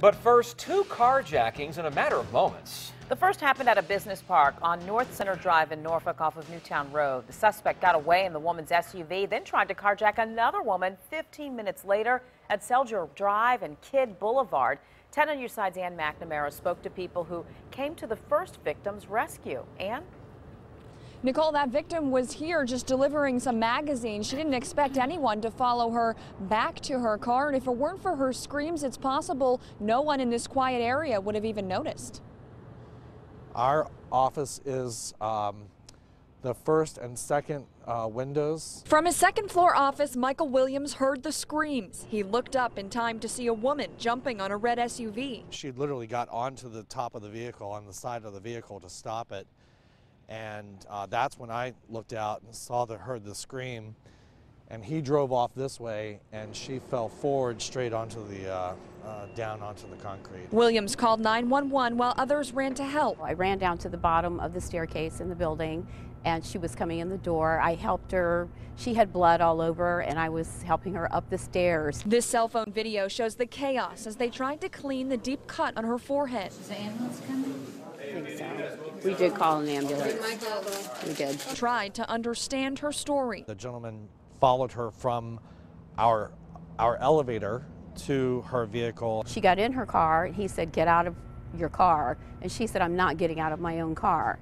But first, two carjackings in a matter of moments. The first happened at a business park on North Center Drive in Norfolk off of Newtown Road. The suspect got away in the woman's SUV, then tried to carjack another woman 15 minutes later at Selger Drive and Kidd Boulevard. 10 on your side's Anne McNamara spoke to people who came to the first victim's rescue. Anne? Nicole, that victim was here just delivering some magazines. She didn't expect anyone to follow her back to her car. And if it weren't for her screams, it's possible no one in this quiet area would have even noticed. Our office is um, the first and second uh, windows. From his second floor office, Michael Williams heard the screams. He looked up in time to see a woman jumping on a red SUV. She literally got onto the top of the vehicle, on the side of the vehicle to stop it. And uh, that's when I looked out and saw the, heard the scream. And he drove off this way, and she fell forward straight onto the, uh, uh, down onto the concrete. Williams called 911 while others ran to help. I ran down to the bottom of the staircase in the building and she was coming in the door. I helped her. She had blood all over and I was helping her up the stairs. This cell phone video shows the chaos as they tried to clean the deep cut on her forehead. Is the ambulance coming? I think so. We did call an ambulance. We did. Tried to understand her story. The gentleman followed her from our, our elevator to her vehicle. She got in her car. And he said, Get out of your car. And she said, I'm not getting out of my own car.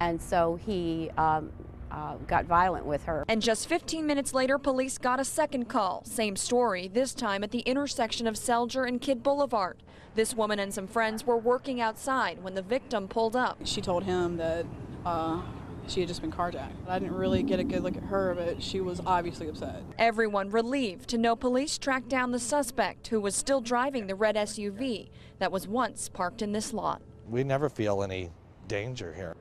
And so he um, uh, got violent with her. And just 15 minutes later, police got a second call. Same story, this time at the intersection of Selger and Kidd Boulevard. This woman and some friends were working outside when the victim pulled up. She told him that uh, she had just been carjacked. I didn't really get a good look at her, but she was obviously upset. Everyone relieved to know police tracked down the suspect who was still driving the red SUV that was once parked in this lot. We never feel any danger here.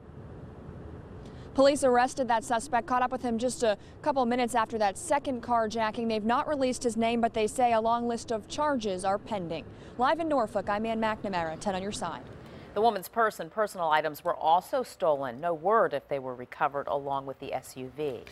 Police arrested that suspect, caught up with him just a couple minutes after that second carjacking. They've not released his name, but they say a long list of charges are pending. Live in Norfolk, I'm Anne McNamara, 10 on your side. The woman's purse and personal items were also stolen. No word if they were recovered along with the SUV.